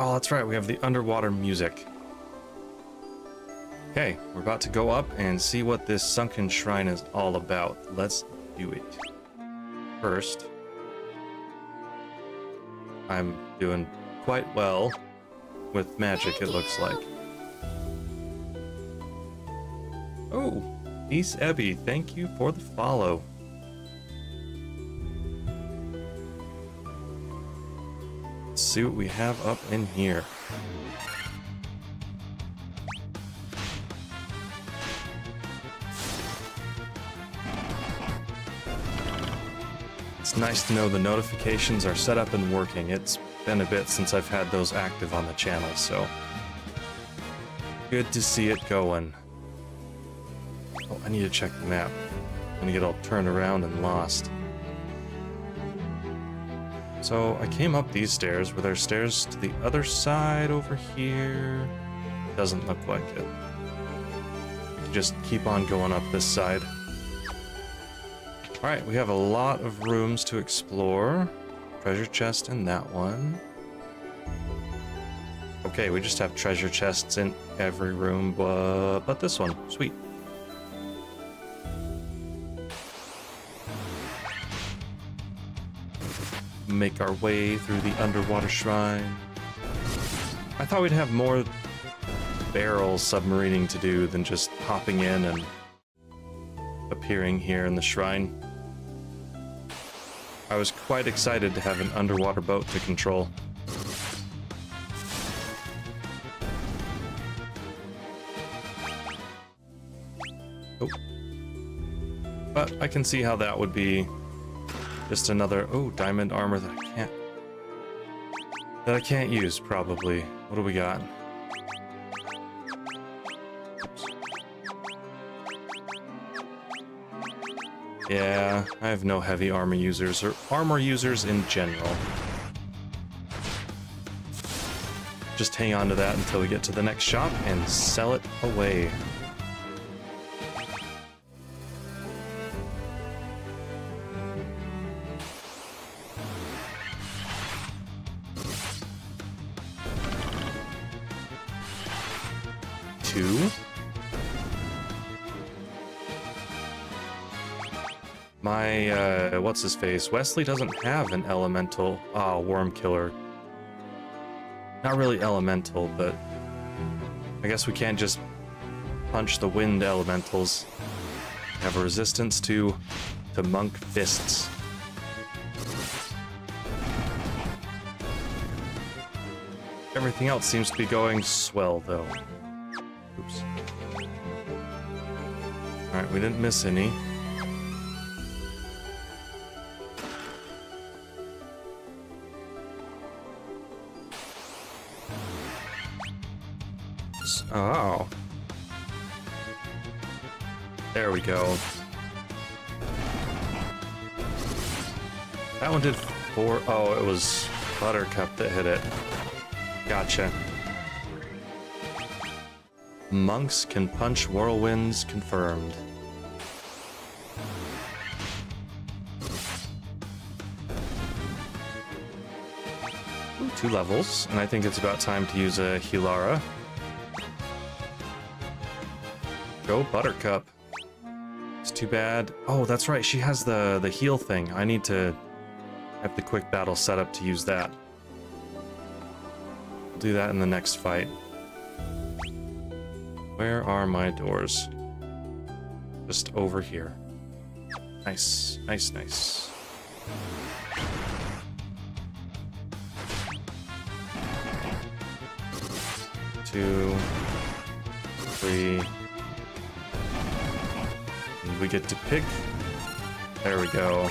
Oh, that's right. We have the underwater music. Okay, we're about to go up and see what this sunken shrine is all about. Let's do it. First, I'm doing quite well with magic, it looks like. Oh, Niece Ebby, thank you for the follow. See what we have up in here. It's nice to know the notifications are set up and working. It's been a bit since I've had those active on the channel, so good to see it going. Oh, I need to check the map. I'm gonna get all turned around and lost. So I came up these stairs. Were there stairs to the other side over here? Doesn't look like it. Just keep on going up this side. Alright, we have a lot of rooms to explore. Treasure chest in that one. Okay, we just have treasure chests in every room, but, but this one. Sweet. Make our way through the underwater shrine. I thought we'd have more barrel submarining to do than just hopping in and appearing here in the shrine. I was quite excited to have an underwater boat to control. Oh. But I can see how that would be just another, oh, diamond armor that I can't, that I can't use, probably. What do we got? Yeah, I have no heavy armor users, or armor users in general. Just hang on to that until we get to the next shop and sell it away. Uh, what's his face? Wesley doesn't have an elemental, ah, worm killer. Not really elemental, but I guess we can't just punch the wind elementals. Have a resistance to, to monk fists. Everything else seems to be going swell, though. Oops. Alright, we didn't miss any. Oh. There we go. That one did four. Oh, it was Buttercup that hit it. Gotcha. Monks can punch whirlwinds confirmed. Ooh, two levels, and I think it's about time to use a Healara. Go Buttercup. It's too bad. Oh, that's right. She has the, the heal thing. I need to have the quick battle set up to use that. I'll do that in the next fight. Where are my doors? Just over here. Nice, nice, nice. Two, three, we get to pick. There we go.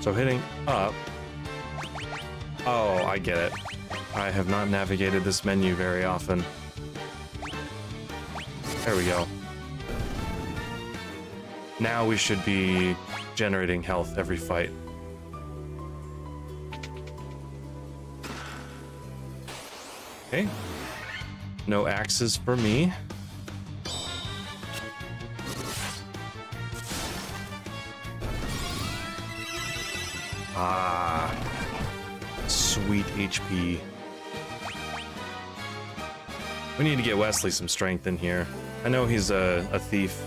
So hitting up. Oh, I get it. I have not navigated this menu very often. There we go. Now we should be generating health every fight. Okay. No axes for me. Ah. Sweet HP. We need to get Wesley some strength in here. I know he's a, a thief,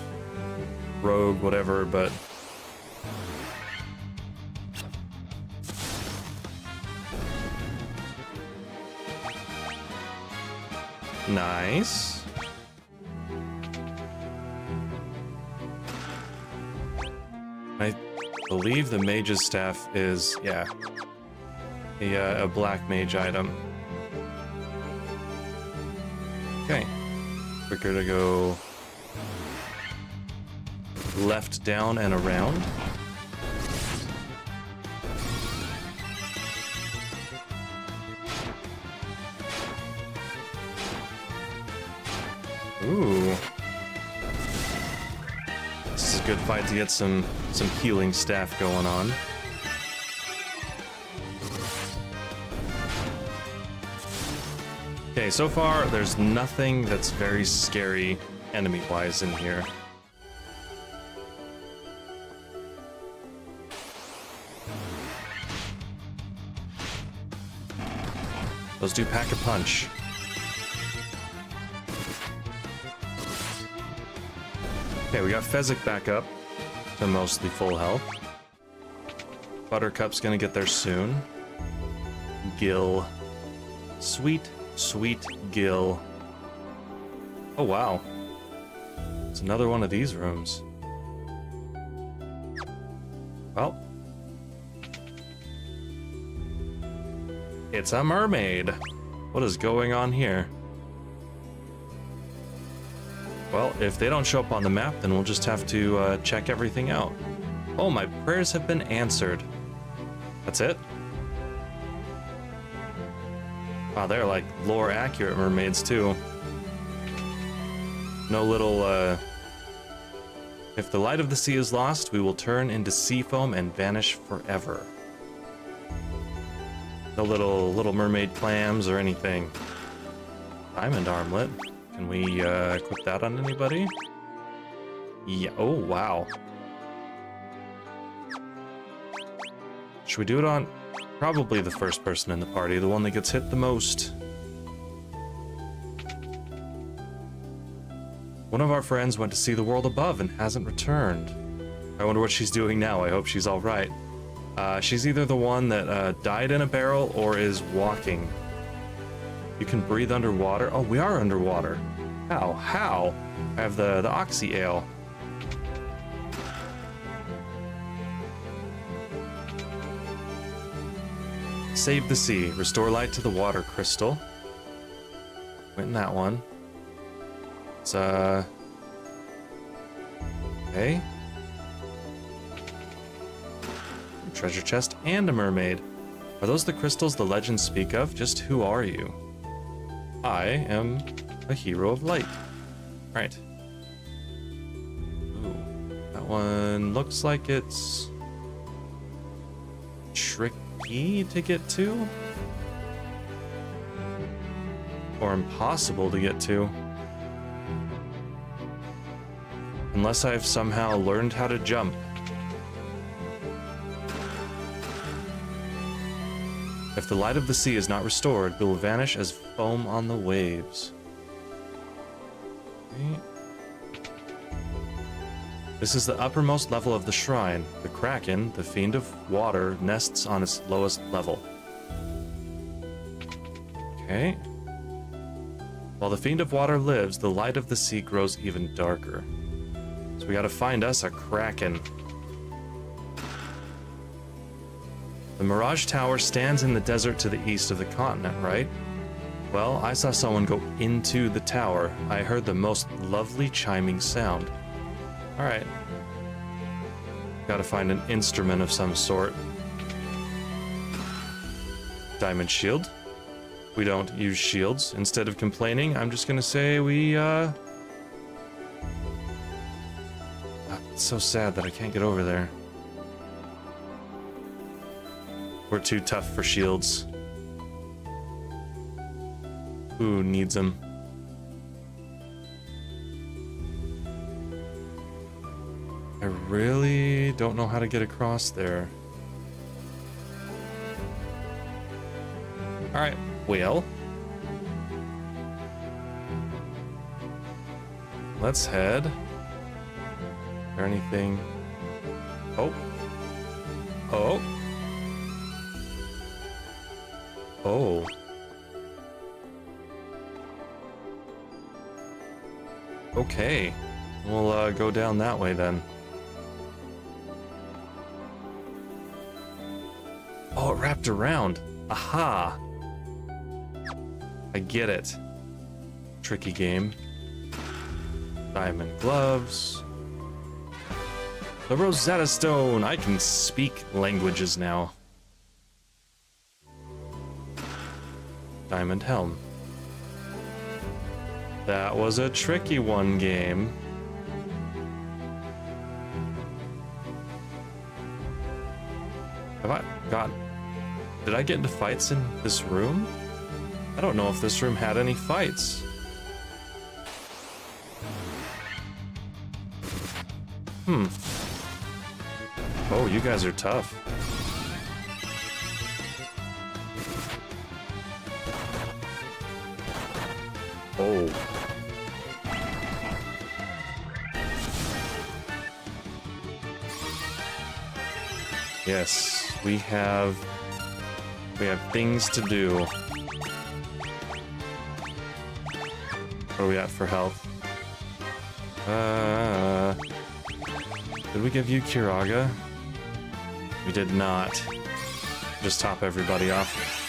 rogue, whatever, but Nice. I believe the mage's staff is, yeah, a, uh, a black mage item. Okay. Quicker to go left, down, and around. Fight to get some some healing staff going on. Okay, so far there's nothing that's very scary enemy-wise in here. Those do pack a punch. Okay, we got Fezzik back up to mostly full health. Buttercup's gonna get there soon. Gil. Sweet, sweet Gil. Oh, wow. It's another one of these rooms. Well. It's a mermaid. What is going on here? Well, if they don't show up on the map, then we'll just have to uh, check everything out. Oh, my prayers have been answered. That's it? Wow, they're like lore accurate mermaids too. No little, uh... If the light of the sea is lost, we will turn into sea foam and vanish forever. No little little mermaid clams or anything. Diamond armlet. Can we uh, equip that on anybody? Yeah. Oh, wow. Should we do it on probably the first person in the party, the one that gets hit the most? One of our friends went to see the world above and hasn't returned. I wonder what she's doing now. I hope she's all right. Uh, she's either the one that uh, died in a barrel or is walking. You can breathe underwater. Oh, we are underwater. How? How? I have the, the Oxyale. Save the sea. Restore light to the water crystal. Went in that one. It's, uh... Okay. treasure chest, and a mermaid. Are those the crystals the legends speak of? Just who are you? I am a hero of light. Right. Ooh, that one looks like it's tricky to get to. Or impossible to get to. Unless I've somehow learned how to jump. If the light of the sea is not restored, it will vanish as foam on the waves. This is the uppermost level of the shrine. The Kraken, the fiend of water, nests on its lowest level. Okay. While the fiend of water lives, the light of the sea grows even darker. So we gotta find us a Kraken. The Mirage Tower stands in the desert to the east of the continent, right? Well, I saw someone go into the tower. I heard the most lovely chiming sound. Alright. Gotta find an instrument of some sort. Diamond shield. We don't use shields. Instead of complaining, I'm just gonna say we, uh... It's so sad that I can't get over there. We're too tough for shields. Who needs them? I really don't know how to get across there. Alright, well. Let's head. Is there anything? Oh. Oh. Oh. Okay. We'll uh, go down that way then. Oh, it wrapped around. Aha. I get it. Tricky game. Diamond gloves. The Rosetta Stone. I can speak languages now. Diamond helm. That was a tricky one game. Have I got... Did I get into fights in this room? I don't know if this room had any fights. Hmm. Oh, you guys are tough. Yes, we have we have things to do. What are we at for health? Uh, did we give you Curaga? We did not. Just top everybody off.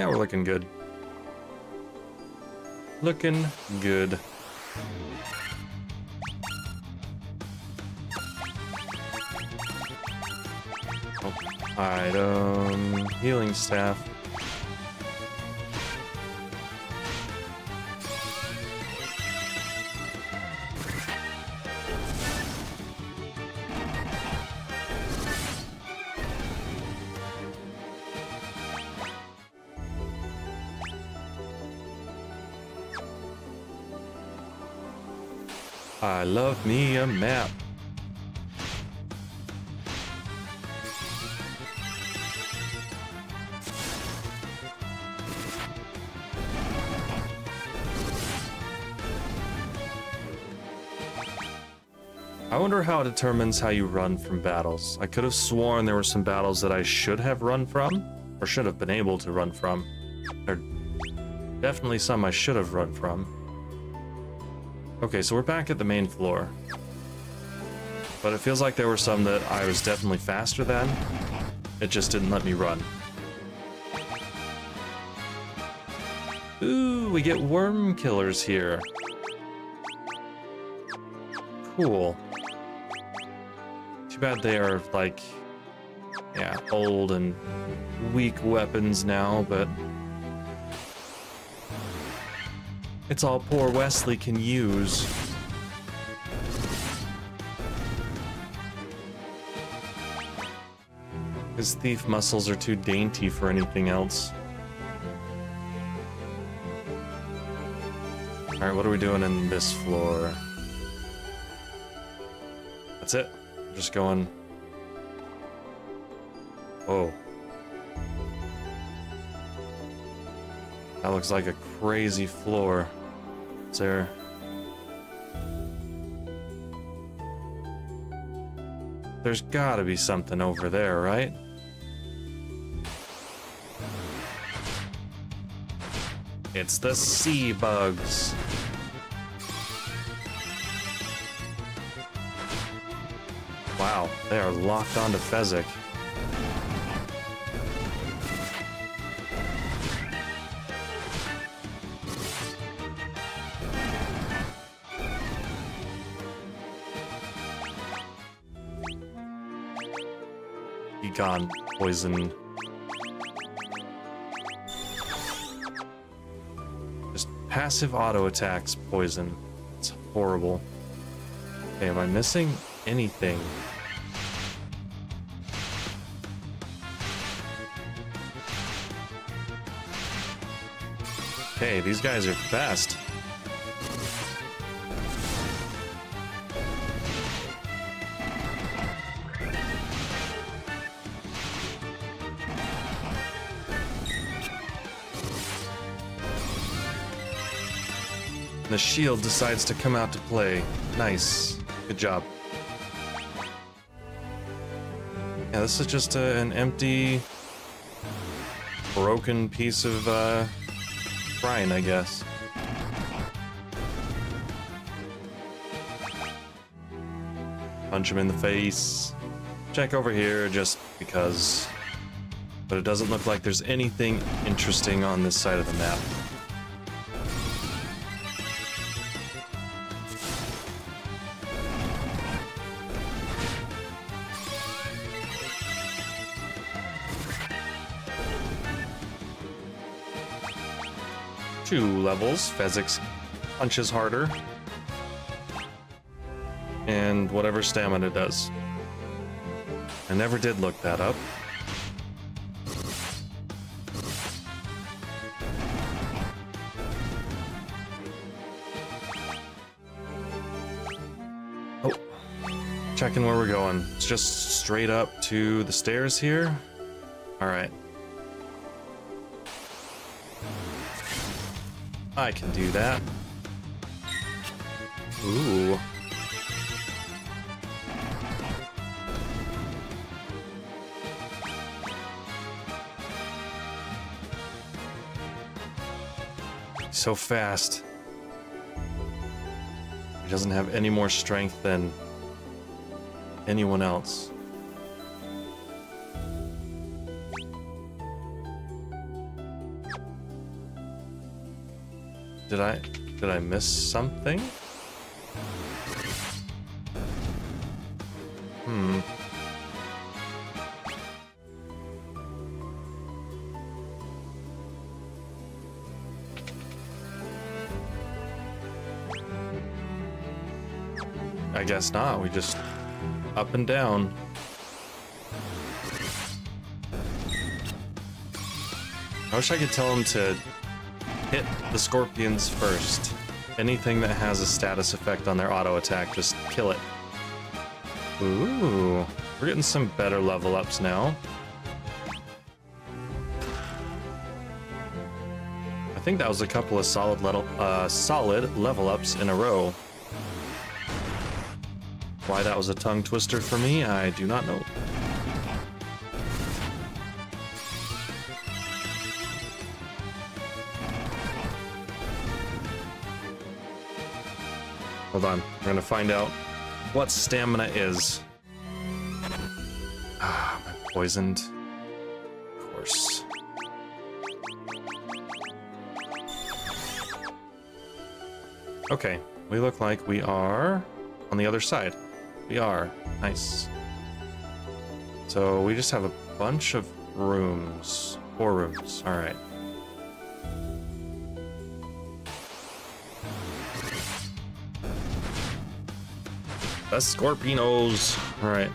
Yeah, we're looking good. Looking good. Oh, item, healing staff. Me a map. I wonder how it determines how you run from battles. I could have sworn there were some battles that I should have run from, or should have been able to run from. There are definitely some I should have run from. Okay, so we're back at the main floor. But it feels like there were some that I was definitely faster than. It just didn't let me run. Ooh, we get worm killers here. Cool. Too bad they are, like, yeah, old and weak weapons now, but It's all poor Wesley can use. His thief muscles are too dainty for anything else. Alright, what are we doing in this floor? That's it. I'm just going... Oh. That looks like a crazy floor. There... There's gotta be something over there, right? It's the sea bugs. Wow, they are locked onto Fezzik. Gone poison. Just passive auto attacks poison. It's horrible. Okay, am I missing anything? Okay, these guys are fast. The shield decides to come out to play. Nice. Good job. Yeah, this is just a, an empty, broken piece of uh, shrine, I guess. Punch him in the face. Check over here just because. But it doesn't look like there's anything interesting on this side of the map. Two levels. Fezzik punches harder. And whatever stamina does. I never did look that up. Oh, checking where we're going. It's just straight up to the stairs here. All I can do that. Ooh. So fast. He doesn't have any more strength than anyone else. Did I did I miss something? Hmm. I guess not. We just up and down. I wish I could tell him to hit the scorpions first. Anything that has a status effect on their auto attack, just kill it. Ooh, we're getting some better level ups now. I think that was a couple of solid level, uh, solid level ups in a row. Why that was a tongue twister for me, I do not know. Hold on. We're gonna find out what stamina is. Ah, I'm poisoned. Of course. Okay, we look like we are on the other side. We are. Nice. So we just have a bunch of rooms. Four rooms. Alright. The Scorpinos. All right.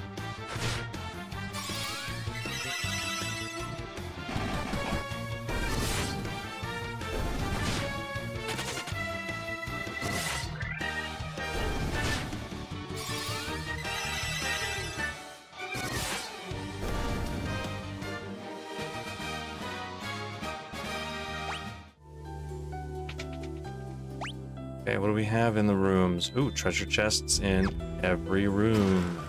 Okay, what do we have in the rooms? Ooh, treasure chests in every room.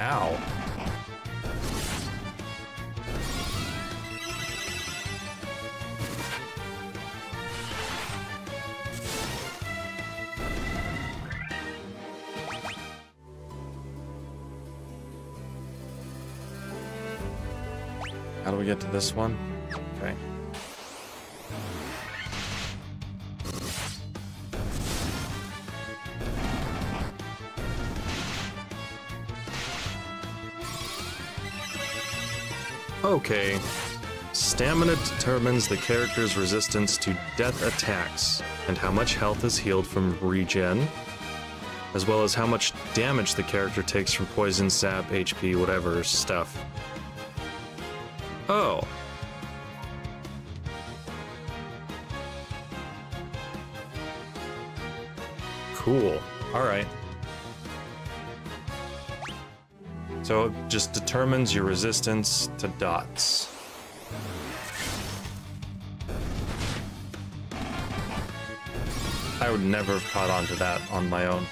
Ow. How do we get to this one? Okay. Okay. Stamina determines the character's resistance to death attacks and how much health is healed from regen. as well as how much damage the character takes from poison, sap, HP, whatever stuff. Just determines your resistance to dots. I would never have caught on to that on my own.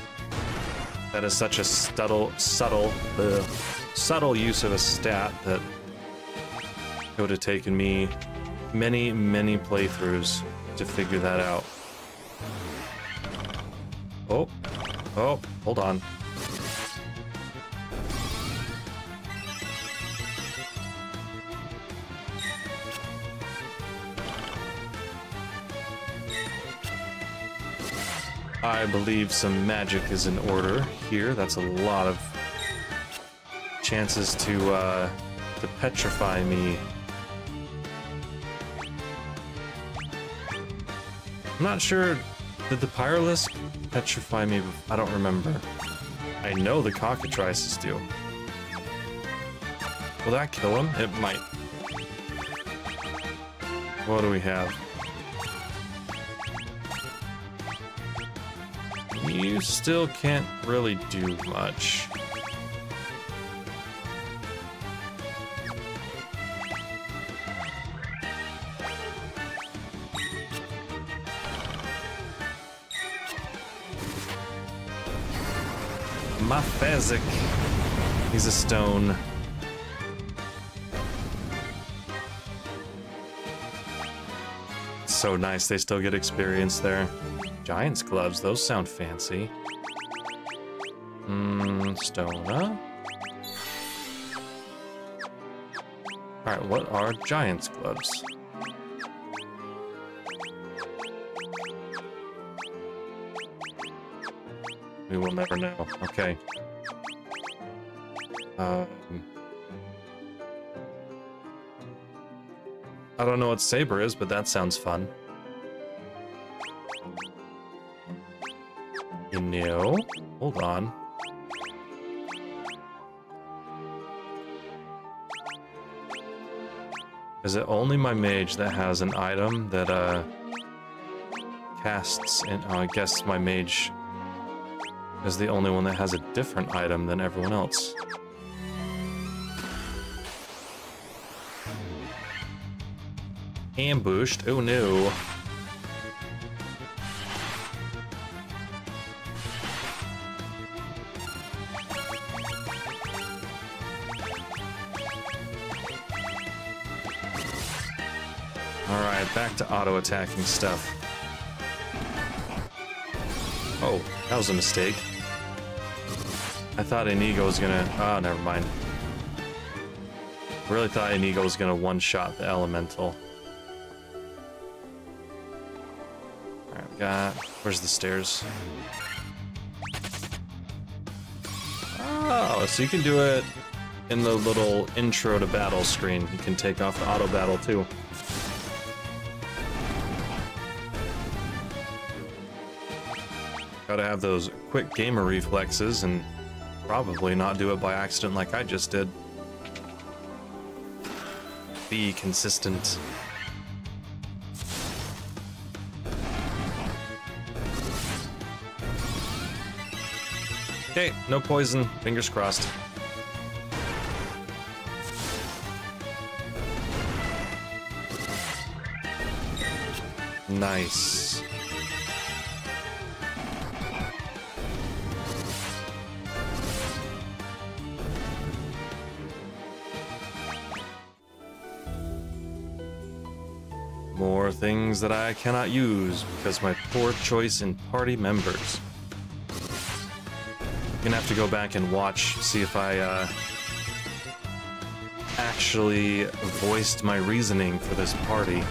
That is such a subtle, subtle, subtle use of a stat that it would have taken me many, many playthroughs to figure that out. Oh, oh, hold on. I believe some magic is in order here. That's a lot of chances to, uh, to petrify me. I'm not sure. Did the Pyrolisk petrify me? I don't remember. I know the cockatrices do. Will that kill him? It might. What do we have? You still can't really do much. Mafezic. He's a stone. So nice, they still get experience there. Giant's gloves, those sound fancy. Mmm, Stona. Alright, what are Giant's gloves? We will never know. Okay. Um... I don't know what Saber is, but that sounds fun. No. Hold on. Is it only my mage that has an item that, uh, casts in- oh, I guess my mage is the only one that has a different item than everyone else. Ambushed? Oh no. Back to auto-attacking stuff. Oh, that was a mistake. I thought Inigo was gonna... Oh, never mind. really thought Inigo was gonna one-shot the Elemental. Alright, we got... Where's the stairs? Oh, so you can do it in the little intro to battle screen. You can take off the auto battle too. Gotta have those quick gamer reflexes and probably not do it by accident like I just did. Be consistent. Okay, no poison. Fingers crossed. Nice. Things that I cannot use because my poor choice in party members. I'm gonna have to go back and watch, see if I uh, actually voiced my reasoning for this party.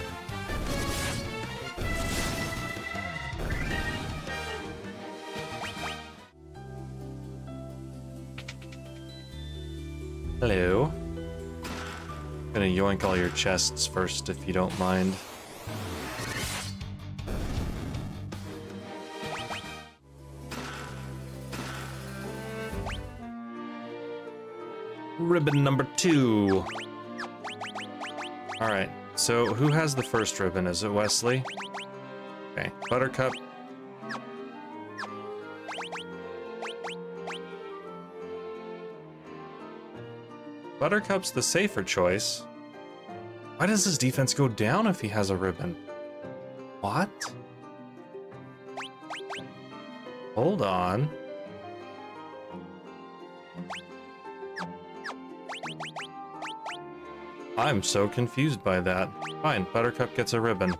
Hello. I'm gonna yoink all your chests first if you don't mind. Ribbon number two. All right, so who has the first ribbon? Is it Wesley? Okay, Buttercup. Buttercup's the safer choice. Why does his defense go down if he has a ribbon? What? Hold on. I'm so confused by that. Fine, Buttercup gets a ribbon.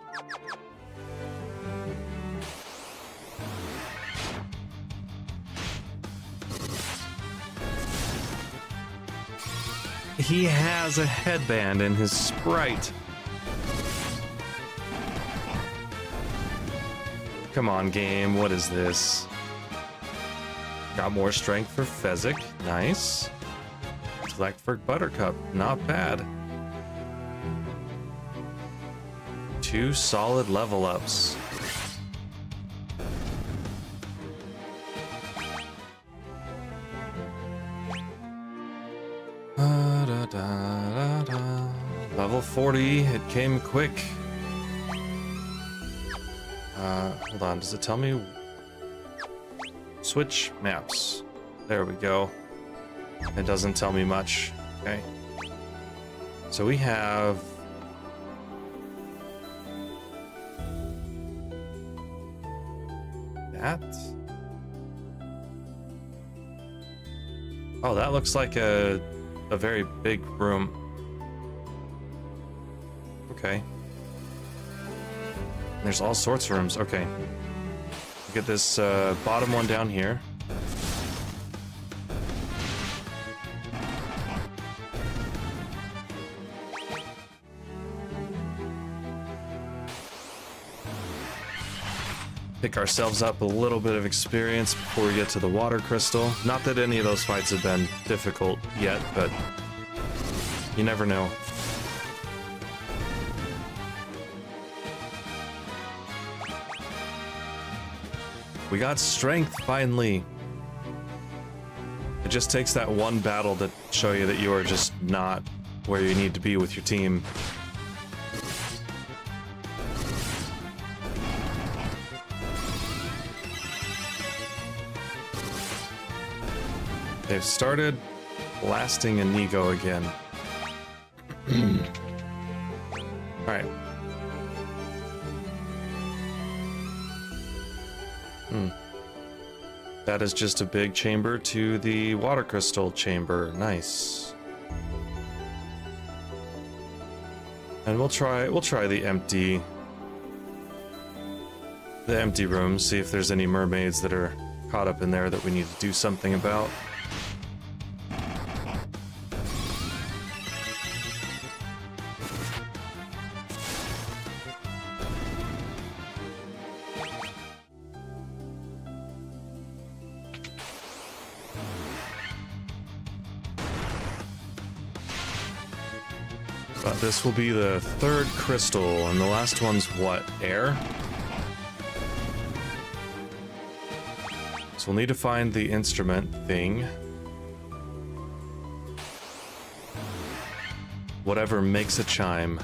He has a headband in his sprite. Come on, game. What is this? Got more strength for Fezzik. Nice. Select for Buttercup. Not bad. Two solid level ups. Da, da, da, Level 40, it came quick. Uh, hold on, does it tell me? Switch maps. There we go. It doesn't tell me much. Okay. So we have Oh, that looks like a a very big room. Okay. There's all sorts of rooms. Okay. Get this uh, bottom one down here. Pick ourselves up a little bit of experience before we get to the water crystal. Not that any of those fights have been difficult yet, but you never know. We got strength, finally. It just takes that one battle to show you that you are just not where you need to be with your team. They've started blasting Inigo again. Alright. Hmm. That is just a big chamber to the water crystal chamber. Nice. And we'll try we'll try the empty the empty room, see if there's any mermaids that are caught up in there that we need to do something about. But this will be the third crystal, and the last one's what? Air? So we'll need to find the instrument thing. Whatever makes a chime.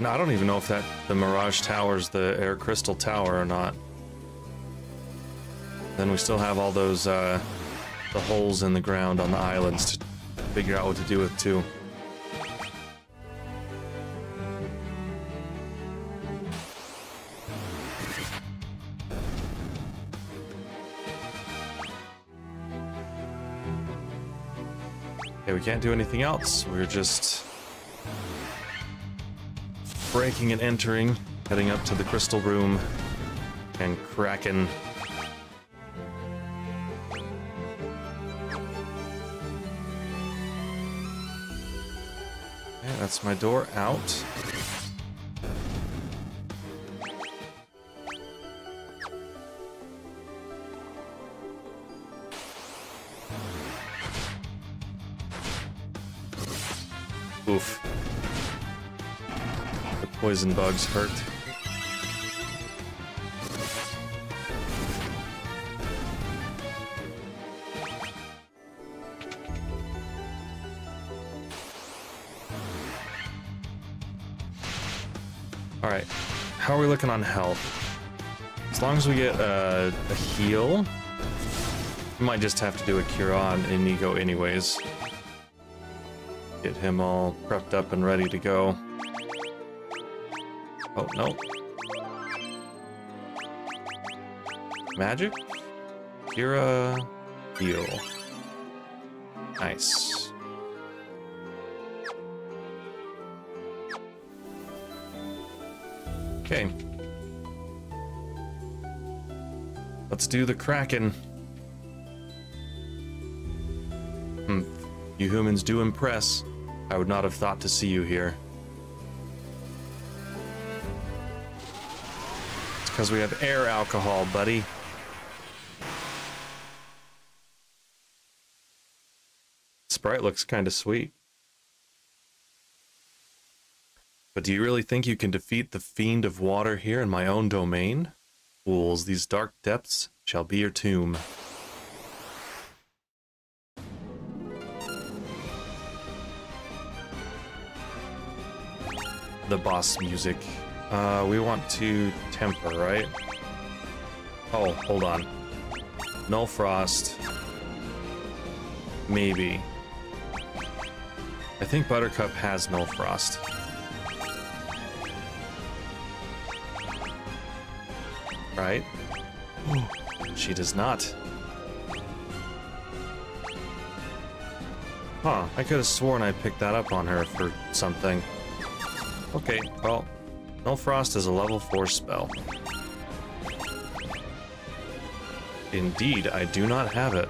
I don't even know if that the Mirage Tower's the Air Crystal Tower or not. Then we still have all those uh, the holes in the ground on the islands to figure out what to do with too. Okay, we can't do anything else. We're just breaking and entering, heading up to the crystal room and cracking That's my door out. Oof. The poison bugs hurt. On health? As long as we get uh, a heal, we might just have to do a cure on Inigo anyways. Get him all prepped up and ready to go. Oh, no. Magic? Kira heal. Nice. Okay. Let's do the Kraken. Hmm. You humans do impress. I would not have thought to see you here. It's because we have air alcohol, buddy. Sprite looks kind of sweet. But do you really think you can defeat the fiend of water here in my own domain? Fools, these dark depths shall be your tomb. The boss music. Uh, we want to temper, right? Oh, hold on. Null Frost. Maybe. I think Buttercup has Null Frost. Right? she does not. Huh, I could have sworn I picked that up on her for something. Okay, well, Frost is a level 4 spell. Indeed, I do not have it.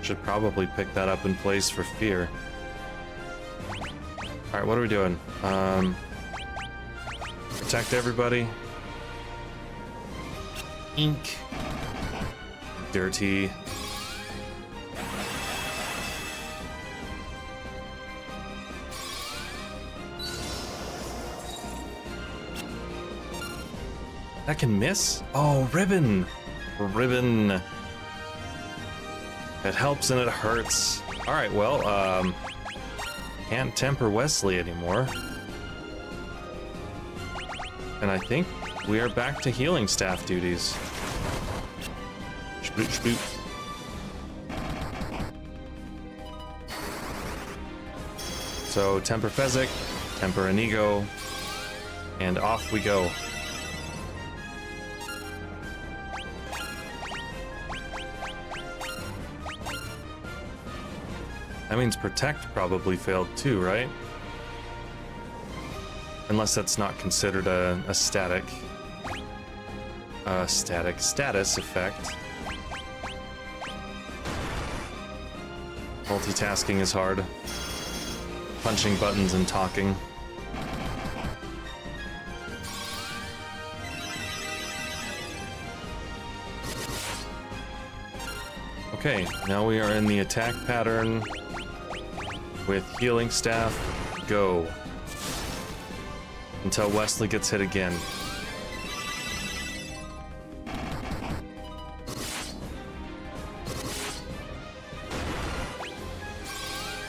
Should probably pick that up in place for fear. Alright, what are we doing? Um, protect everybody. Ink. Dirty. That can miss? Oh, ribbon! Ribbon. It helps and it hurts. Alright, well, um... Can't temper Wesley anymore. And I think we are back to healing staff duties. Shboot, shboot. So, temper Fezzik, temper Inigo, and off we go. That means Protect probably failed too, right? Unless that's not considered a, a static... A static status effect. Multitasking is hard. Punching buttons and talking. Okay, now we are in the attack pattern with healing staff, go. Until Wesley gets hit again.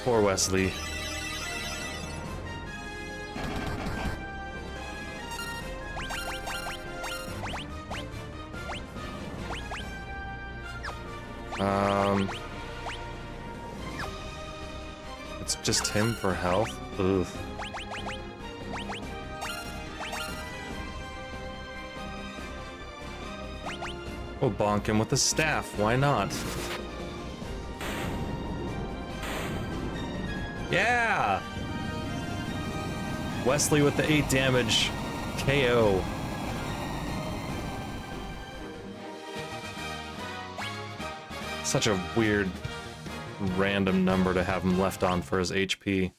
Poor Wesley. Um... It's just him for health? Oof. We'll bonk him with a staff, why not? Yeah! Wesley with the 8 damage. KO. Such a weird random number to have him left on for his HP.